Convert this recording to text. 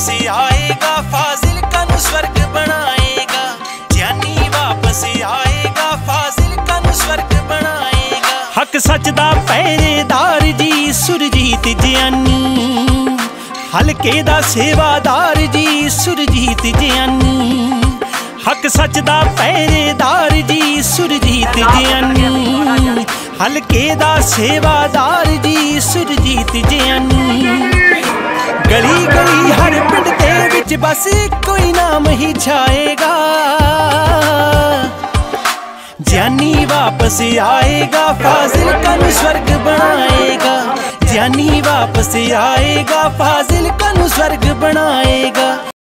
ਵਾਪਸ ਆਏਗਾ ਫਾਜ਼ਿਲ ਨੂੰ ਸਵਰਗ ਬਣਾਏਗਾ। ਜਾਨੀ ਵਾਪਸ ਆਏਗਾ ਫਾਜ਼ਿਲ ਨੂੰ ਸਵਰਗ ਬਣਾਏਗਾ। ਹੱਕ ਸੱਚ ਦਾ ਪਹਿਰੇਦਾਰ ਜੀ, ਸੁਰਜੀਤ ਜਿਆਨੀ ਹਲਕੇ ਦਾ ਸੇਵਾਦਾਰ ਜੀ, ਸੁਰਜੀਤ ਜਿਆਨੀ ਹੱਕ ਸੱਚ ਦਾ ਪਹਿਰੇਦਾਰ ਜੀ, ਸੁਰਜੀਤ ਜਿਆਨੀ ਹਲਕੇ ਦਾ ਸੇਵਾਦਾਰ ਜੀ, ਸੁਰਜੀਤ ਜਿਆਨੀ ਗਲੀ ਦੇ ਵਿੱਚ ਬਸ ਕੋਈ ਨਾਮ ਹੀ ਛਾਏਗਾ ਜਾਨੀ ਵਾਪਸ ਆਏਗਾ ਫਾਜ਼ਿਲ ਕਨ ਸਵਰਗ ਬਣਾਏਗਾ ਜਾਨੀ ਵਾਪਸ ਆਏਗਾ ਫਾਜ਼ਿਲ ਕਨ ਸਵਰਗ ਬਣਾਏਗਾ